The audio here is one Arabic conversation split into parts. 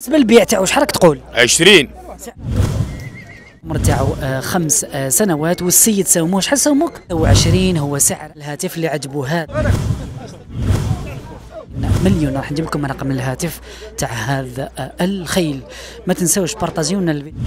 بالنسبة للبيع تاعو شحال راك تقول؟ 20 العمر تاعو آه، خمس آه، سنوات والسيد ساوموه شحال ساوموك؟ 20 هو سعر الهاتف اللي عجبو هذا. مليون راح نجيب لكم رقم الهاتف تاع هذا آه، الخيل. ما تنساوش بارطاجيو لنا الفيديو.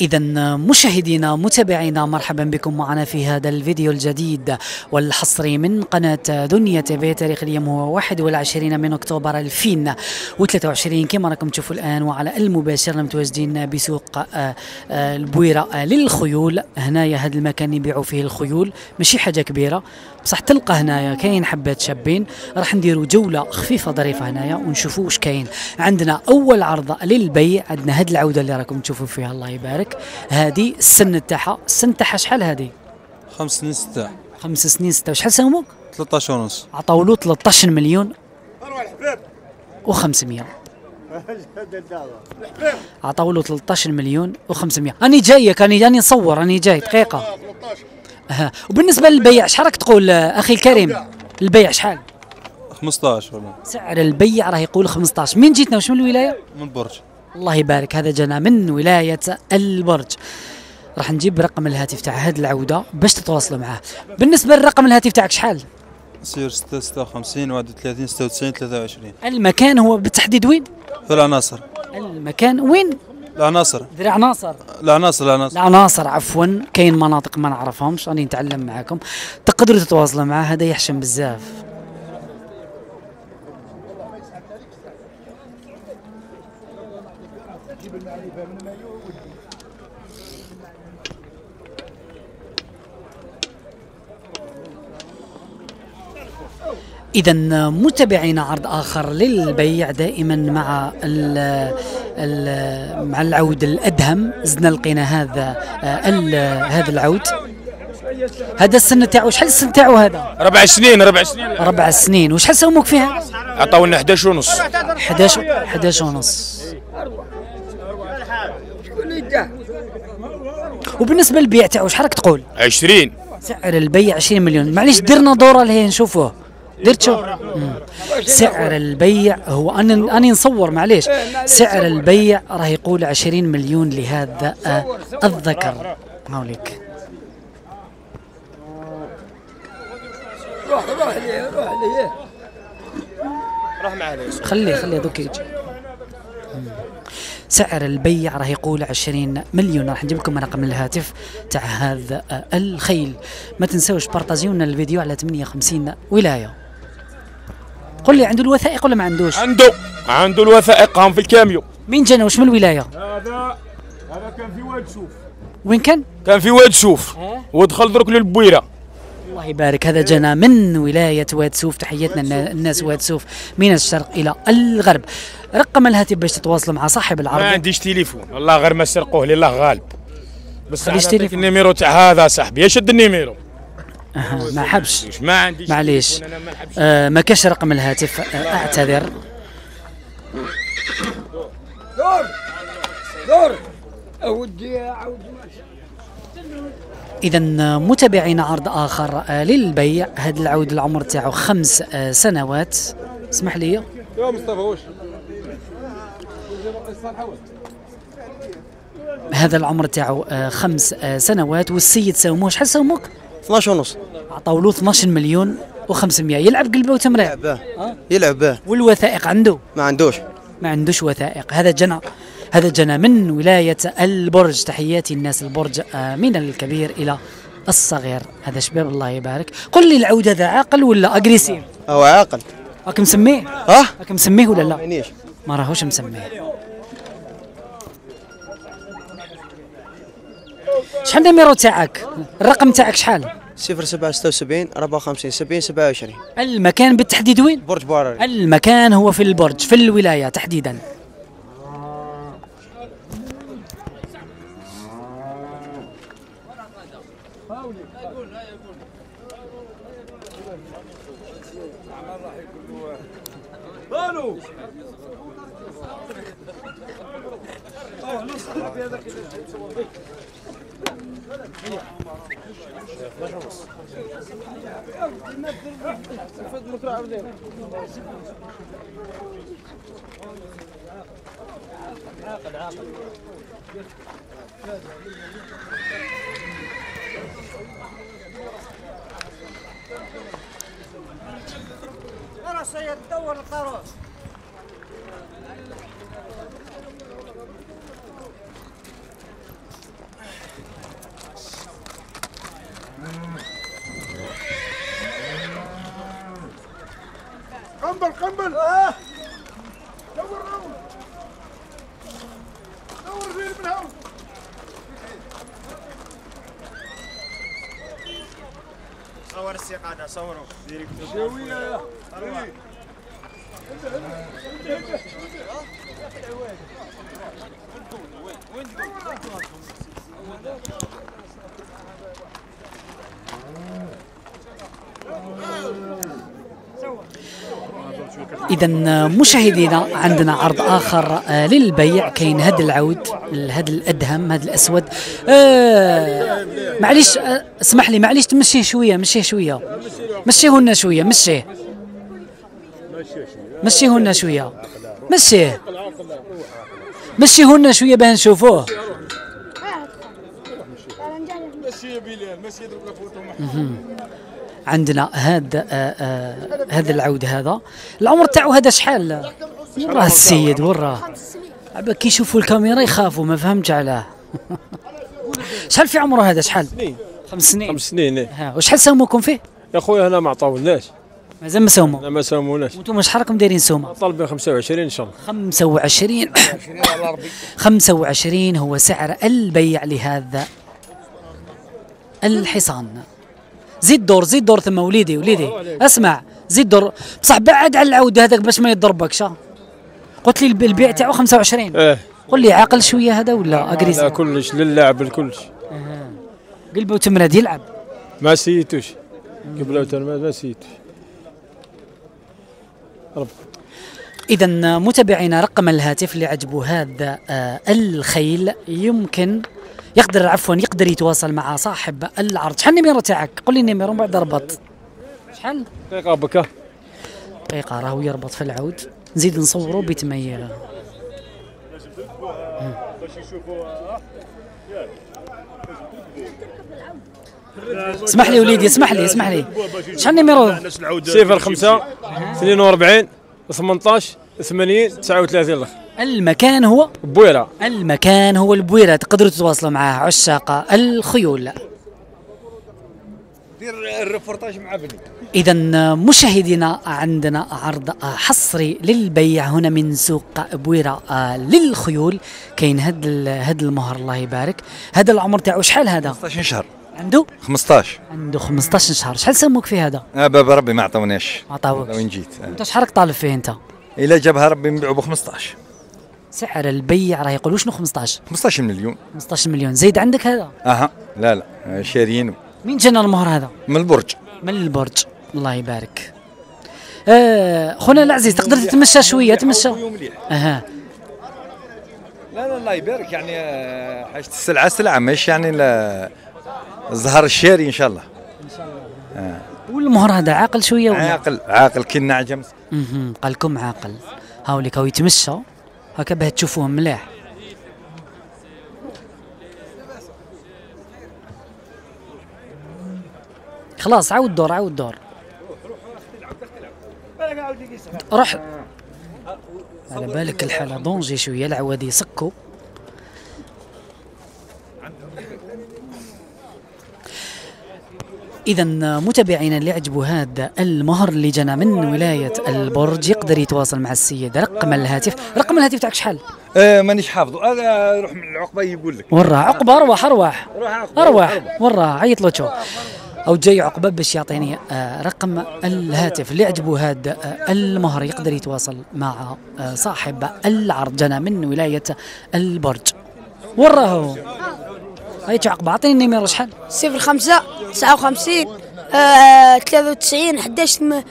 إذا مشاهدينا متابعينا مرحبا بكم معنا في هذا الفيديو الجديد والحصري من قناة دنيا تيفي تاريخ اليوم هو 21 من أكتوبر 2023 كما راكم تشوفوا الآن وعلى المباشر متواجدين بسوق آه، آه، البويرة آه، للخيول. هنايا هذا المكان يبيعوا فيه الخيول. ماشي حاجة كبيرة. بصح تلقى هنايا كاين حبات شابين. راح نديروا جولة خفيفة ظريفة هنايا ونشوفوا واش كاين. عندنا أول عرضة للبيع. عندنا هذه العودة اللي راكم تشوفوا فيها. الله يبارك. هذه السن تاعها السن تاعها شحال هذه؟ خمس سنين ستة. خمس سنين ستة. وشحال ساوموك 13 ونص. عطاو له 13 مليون و500 عطاو له 13 مليون و500 راني جايك راني راني نصور راني جاي دقيقة. أها. وبالنسبة للبيع شحال راك تقول أخي الكريم؟ البيع شحال؟ 15 ولا سعر البيع راه يقول 15 من جيتنا؟ واش من الولاية؟ من برج. الله يبارك. هذا جانا من ولاية البرج. راح نجيب رقم الهاتف تاع هذه العودة باش تتواصلوا معاه. بالنسبة للرقم الهاتف تاعك شحال؟ سير 6 56 31 96 23 المكان هو بالتحديد وين؟ في العناصر. المكان وين؟ العناصر. ذراع ناصر. العناصر العناصر. العناصر عفوا. كاين مناطق ما نعرفهمش راني نتعلم معاكم. تقدروا تتواصلوا معاه هذا يحشم بزاف. إذا متابعينا عرض آخر للبيع دائما مع ال ال مع العود الأدهم. زدنا لقينا هذا آه، هذا العود. هذا السن تاعو شحال السن تاعو هذا؟ ربع سنين ربع سنين. أربع سنين. وشحال ساوموك فيها؟ عطاونا 11 ونص. 11 11 ونص. وبالنسبة للبيع تاعو شحال راك تقول؟ 20 سعر البيع 20 مليون. معليش درنا دورة لهي نشوفوه. درت. سعر البيع هو أنا أنا نصور معليش. سعر البيع راه يقول 20 مليون لهذا الذكر. هاوليك روح معنا خليه خليه دوك يجي. سعر البيع راه يقول 20 مليون. راح نجيب لكم رقم الهاتف تاع هذا الخيل. ما تنساوش بارطاجيو لنا الفيديو على 58 ولاية. قل لي عنده الوثائق ولا ما عندوش؟ عنده. عنده الوثائق هم في الكاميو. مين جانا وش من الولاية؟ هذا هذا كان في واد شوف. وين كان؟ كان في واد شوف. ودخل درك للبويرة. الله يبارك هذا جانا من ولاية واد سوف تحياتنا النا- الناس واد سوف من الشرق إلى الغرب. رقم الهاتف باش تتواصلوا مع صاحب ما العرض عنديش تليفون. والله غير ما سرقوه لله غالب. بس خليش خليش تليفون. ال numéro تاع هذا صاحبي. يشد ال numéro. أها ما حبش. ما عنديش معليش. آه ما كاش رقم الهاتف آه أعتذر. إذا متابعينا عرض آخر آه للبيع. هذا العود العمر تاعو خمس سنوات. اسمح لي. يا مصطفى واش؟ هذا العمر تاعو خمس سنوات والسيد ساوموه شحال ساوموك؟ 12 ونص. عطاو له 12 مليون و500 يلعب قلبه وتمرير يلعب به. يلعب به. والوثائق عنده؟ ما عندوش. ما عندوش وثائق. هذا جنى هذا جنى من ولاية البرج. تحياتي الناس البرج من الكبير إلى الصغير. هذا شباب الله يبارك. قل لي العود هذا عاقل ولا أجريسيف؟ هو عاقل. راك مسميه؟ ها؟ راك مسميه ولا لا؟ ما راهوش مسميه. شحال ال numéro تاعك؟ الرقم تاعك شحال؟ 0776 54 70 27 المكان بالتحديد وين؟ برج بوعريريج المكان هو في البرج في الولاية تحديدا. قنبل صور السقادة صوروا. شوية. اذا مشاهدينا عندنا عرض آخر آه، للبيع كاين هذا العود هذا الأدهم هذا الأسود. آه معليش آه اسمح لي معليش تمشيه شوية مشيه شوية. مشيه لنا شوية مشيه. مشيه لنا شوية. مشيه. مشيه لنا شوية باه نشوفوه. مشي بلال فوتو عندنا هذا آه آه هذا العود هذا. العمر تاعو هذا شحال؟ وراه السيد وراه. عبا كي يشوفوا الكاميرا يخافوا ما فهمتش علاه. شحال في عمره هذا؟ شحال؟ خمس سنين. خمس سنين. إيه. ها وشحال ساوموكم فيه؟ يا خويا هنا ما عطاوناش مازال ما ساوموا أنا ما ساوموناش وأنتم شحال راكم دايرين سومه طالبين 25 إن شاء الله. 25 25 هو سعر البيع لهذا الحصان. زيد دور زيد دور ثم وليدي وليدي. اسمع زيد دور. بصح بعد على العود هذاك باش ما يضربكش. قلت لي الب- البيع تاعو 25 إيه. قل لي عاقل شوية هذا ولا اجريس لا كلش للاعب الكلش. قلبه تمرد يلعب. ما سيتوش. قبل ما ما سيتوش. اذا متابعينا رقم الهاتف اللي عجبه هذا آه، الخيل. يمكن يقدر عفوا يقدر يتواصل مع صاحب العرض. شحال النميرو تاعك؟ قل لي النميرو من بعد ربط شحال؟ دقيقة بكا. دقيقة راهو يربط في العود. نزيد نصورو بتمية اسمح لي وليدي اسمح لي اسمح لي. شحال النميرو صفر خمسة 42 18 80 39 الاخ المكان هو؟ بويرة المكان هو البويرة تقدروا تتواصلوا معاه عشاق الخيول. دير الريبورتاج مع بني. إذا مشاهدينا عندنا عرض حصري للبيع هنا من سوق بويرة آه، للخيول. كاين هاد هاد المهر الله يبارك. هذا العمر تاعو شحال هذا؟ 15 شهر. عنده 15 عنده 15 شهر. شحال سموك في هذا؟ آه باب ربي ما عطوناش ما عطاوكش. وين جيت؟ آه. أنت شحال راك طالب فيه أنت؟ الا جابها ربي نبيعو ب 15 سعر البيع راه يقولوا شنو 15 15 مليون. 15 مليون. زيد عندك هذا؟ أها. لا لا. آه، شاريين مين جانا المهر هذا؟ من البرج. من البرج. الله يبارك. آه خونا العزيز تقدر تتمشى شوية تمشى. أها. لا لا الله يبارك. يعني آه، حاجة السلعة سلعة مش يعني الزهر الشاري إن شاء الله. والمهر هذا عاقل شوية ولا؟ عاقل عاقل. كي النعجه أها قال لكم عاقل. هاوليك هو يتمشى. هكا باه تشوفوه ملاح خلاص عاود دور عاود دور. روح. على بالك الحالة دونجي شوية العوادي يسكوا إذا متابعينا اللي عجبوا هذا المهر اللي جانا من ولاية البرج يقدر يتواصل مع السيد رقم الهاتف. رقم الهاتف تاعك شحال؟ آه مانيش حافظه هذا روح من العقبة يقول لك. وراه أرواح روح عقبة أرواح. وراه عيط له شو أو جاي عقبة باش يعطيني آه، رقم الهاتف. اللي عجبه هذا آه، المهر يقدر يتواصل مع آه، صاحب العرجنه من ولاية البرج. وراه هيك عقبه اعطيني النيميرو شحال؟ صفر خمسة تسعة وخمسين آه، ثلاثة وتسعين حداش م-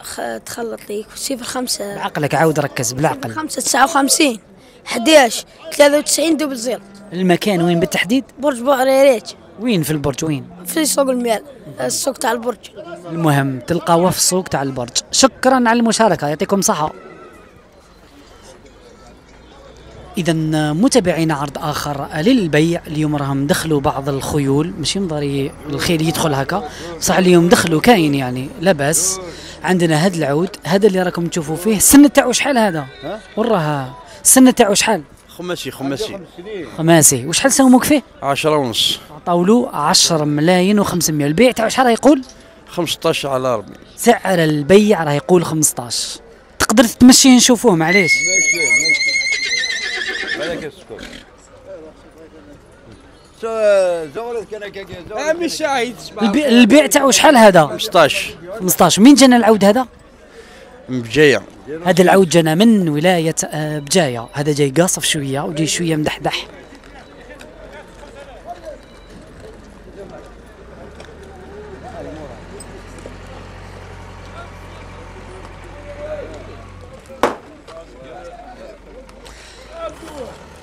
خ- تخلط ليك صفر خمسة. بعقلك عاود ركز بالعقل. خمسة تسعة وخمسين حداش ثلاثة وتسعين double zéro. المكان وين بالتحديد؟ برج بوعريريج وين في البرج؟ وين؟ في سوق الميال السوق تاع البرج. المهم تلقاوه في السوق تاع البرج. شكرا على المشاركة يعطيكم صحة إذا متابعين عرض آخر للبيع اليوم راهم دخلوا بعض الخيول. مش مضري الخيل يدخل هكا. صح اليوم دخلوا كاين يعني لا بأس. عندنا هذا العود هذا اللي راكم تشوفوا فيه. السن تاعو شحال هذا؟ وراها. السن تاعو شحال؟ خماسي خماسي. خماسي. وشحال سوموك فيه؟ 10 ونص. عطاولو 10 ملايين و500 البيع تاعو شحال يقول 15 على 40 سعر البيع راه يقول 15 تقدر تمشيه نشوفوه معليش. شاهد البيع, البيع تاعو شحال هذا؟ 15 15 مين جانا العود هذا؟ مبجية هذا العود جانا من ولاية آه، بجاية. هذا جاي قاصف شوية وجاي شوية مدحدح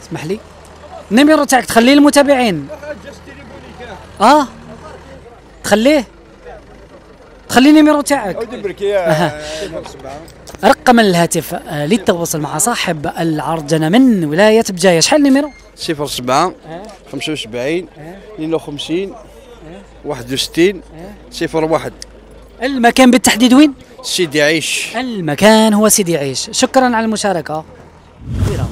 اسمح لي النميرو تاعك تخليه للمتابعين آه. تخليه. تخلي النميرو تاعك رقم الهاتف آه، للتواصل مع صاحب العرجنة من ولاية بجاية. شحال نميرو؟ 07 75 52 61 01 المكان بالتحديد وين؟ سيدي عيش. المكان هو سيدي عيش. شكرا على المشاركة.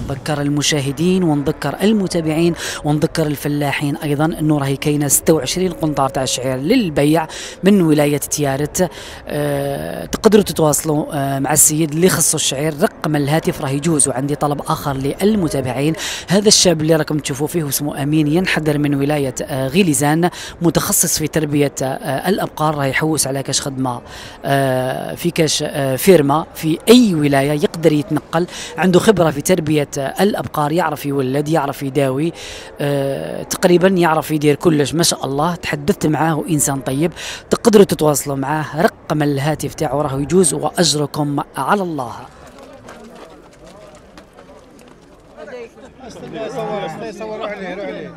نذكر المشاهدين ونذكر المتابعين ونذكر الفلاحين. أيضا انه راهي كاينة 26 قنطار تاع الشعير للبيع من ولاية تيارت. أه تقدروا تتواصلوا أه مع السيد اللي خصو الشعير. رقم الهاتف راه يجوز وعندي طلب آخر للمتابعين. هذا الشاب اللي راكم تشوفوا فيه اسمه أمين ينحدر من ولاية أه غيليزان متخصص في تربية أه الأبقار. راه يحوس على كاش خدمة أه في كاش أه فيرما في أي ولاية يقدر يتنقل. عنده خبرة في تربيه أه الأبقار يعرف يولد يعرف يداوي أه تقريبا يعرف يدير كلش. ما شاء الله تحدثت معاه انسان طيب تقدروا تتواصلوا معاه. رقم الهاتف تاعو راه يجوز وأجركم على الله صور روح عليه روح عليه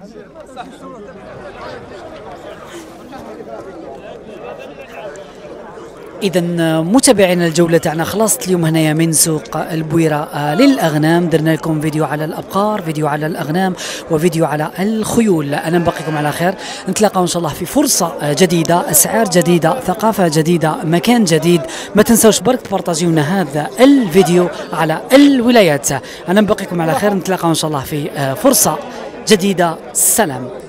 اذا متابعينا الجولة تاعنا خلصت اليوم هنايا من سوق البويرة آه، للأغنام. درنا لكم فيديو على الأبقار فيديو على الأغنام وفيديو على الخيول. أنا نبقيكم على خير. نتلاقاو إن شاء الله في فرصة آه، جديدة أسعار جديدة ثقافة جديدة مكان جديد. ما تنسوش برك تبارطاجيونا هذا الفيديو على الولايات. أنا نبقيكم على خير. نتلاقاو إن شاء الله في آه، فرصة جديدة. سلام.